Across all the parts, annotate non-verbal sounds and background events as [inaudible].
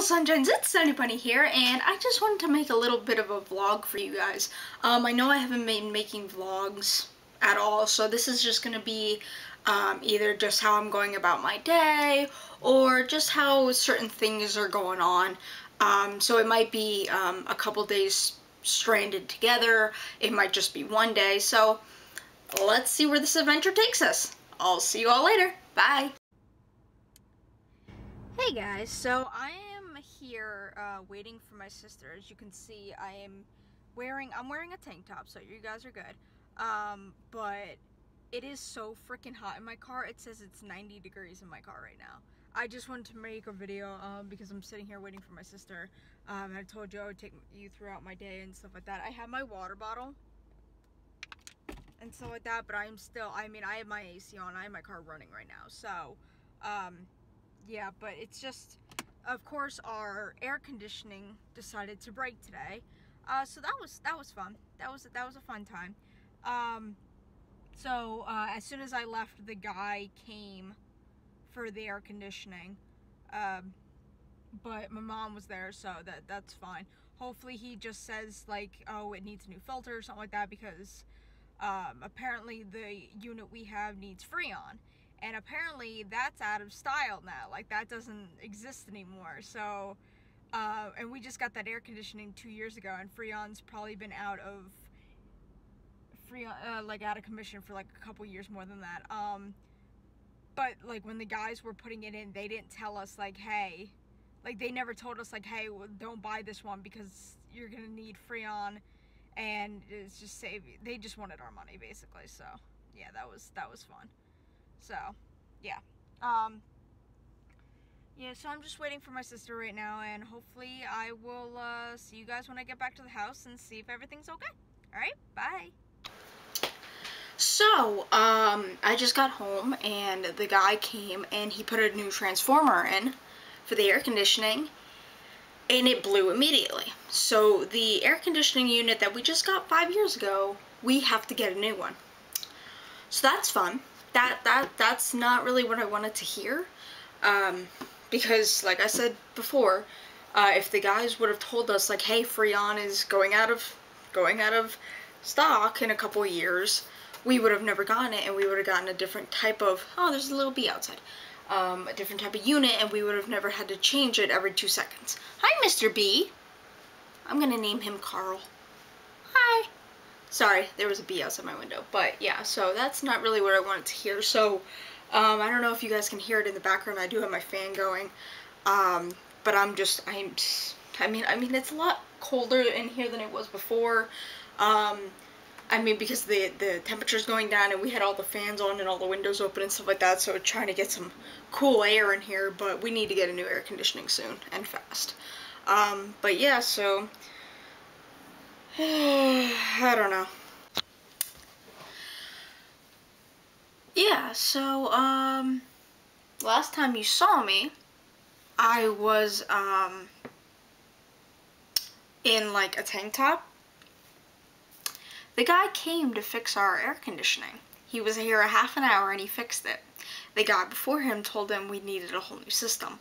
beautiful sunshines, it's Sunny Bunny here, and I just wanted to make a little bit of a vlog for you guys. Um, I know I haven't been making vlogs at all, so this is just going to be um, either just how I'm going about my day, or just how certain things are going on. Um, so it might be um, a couple days stranded together, it might just be one day, so let's see where this adventure takes us. I'll see you all later. Bye! Hey guys, so I am here uh, waiting for my sister. As you can see, I am wearing, I'm wearing a tank top, so you guys are good. Um, but it is so freaking hot in my car. It says it's 90 degrees in my car right now. I just wanted to make a video um, because I'm sitting here waiting for my sister. Um, I told you I would take you throughout my day and stuff like that. I have my water bottle and stuff like that, but I'm still, I mean, I have my AC on. I have my car running right now. So, um, yeah, but it's just, of course, our air conditioning decided to break today. Uh, so that was that was fun. That was that was a fun time. Um, so uh, as soon as I left, the guy came for the air conditioning. Um, but my mom was there, so that that's fine. Hopefully, he just says like, oh, it needs a new filter or something like that because um, apparently the unit we have needs Freon and apparently that's out of style now. Like that doesn't exist anymore. So uh, and we just got that air conditioning two years ago and freon's probably been out of freon uh, like out of commission for like a couple years more than that. Um but like when the guys were putting it in they didn't tell us like hey like they never told us like hey well, don't buy this one because you're gonna need freon and it's just save they just wanted our money basically. So yeah that was that was fun so, yeah. Um, yeah, so I'm just waiting for my sister right now, and hopefully I will uh, see you guys when I get back to the house and see if everything's okay. Alright, bye. So, um, I just got home, and the guy came, and he put a new transformer in for the air conditioning, and it blew immediately. So, the air conditioning unit that we just got five years ago, we have to get a new one. So that's fun that that that's not really what I wanted to hear. Um, because like I said before uh, if the guys would have told us like hey Freon is going out of going out of stock in a couple years we would have never gotten it and we would have gotten a different type of oh there's a little bee outside um, a different type of unit and we would have never had to change it every two seconds. Hi Mr. B I'm gonna name him Carl Sorry, there was a bee outside my window. But yeah, so that's not really what I wanted to hear. So um, I don't know if you guys can hear it in the background. I do have my fan going. Um, but I'm just, I'm just, I mean, I mean, it's a lot colder in here than it was before. Um, I mean, because the, the temperature's going down and we had all the fans on and all the windows open and stuff like that, so trying to get some cool air in here, but we need to get a new air conditioning soon and fast. Um, but yeah, so [sighs] I don't know. Yeah, so, um, last time you saw me, I was, um, in, like, a tank top. The guy came to fix our air conditioning. He was here a half an hour and he fixed it. The guy before him told him we needed a whole new system.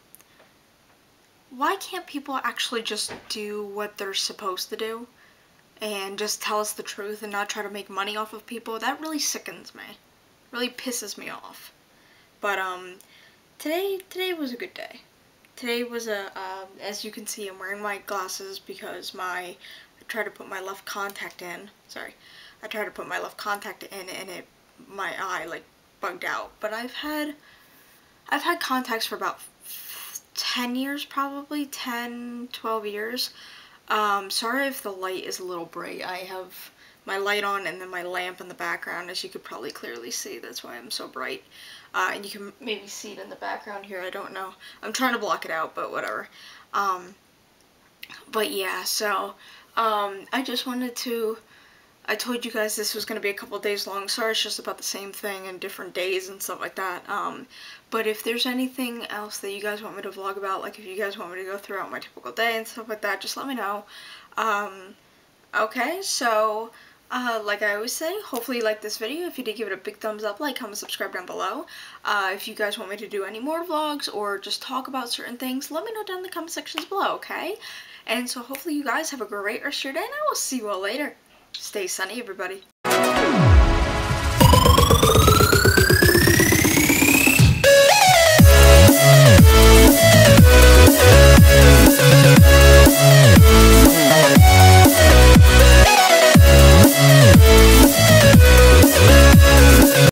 Why can't people actually just do what they're supposed to do? And just tell us the truth and not try to make money off of people, that really sickens me. Really pisses me off. But um today today was a good day. Today was a uh, as you can see I'm wearing my glasses because my I tried to put my left contact in. Sorry. I tried to put my left contact in and it my eye like bugged out. But I've had I've had contacts for about 10 years probably, 10, 12 years. Um, sorry if the light is a little bright. I have my light on and then my lamp in the background, as you could probably clearly see. That's why I'm so bright. Uh, and you can maybe see it in the background here. I don't know. I'm trying to block it out, but whatever. Um, but yeah, so um, I just wanted to I told you guys this was going to be a couple days long. Sorry, it's just about the same thing in different days and stuff like that. Um, but if there's anything else that you guys want me to vlog about, like if you guys want me to go throughout my typical day and stuff like that, just let me know. Um, okay, so Uh, like I always say, hopefully you liked this video. If you did, give it a big thumbs up, like, comment, subscribe down below. Uh, if you guys want me to do any more vlogs or just talk about certain things, let me know down in the comment sections below, okay? And so hopefully you guys have a great rest of your day, and I will see you all later. Stay sunny, everybody.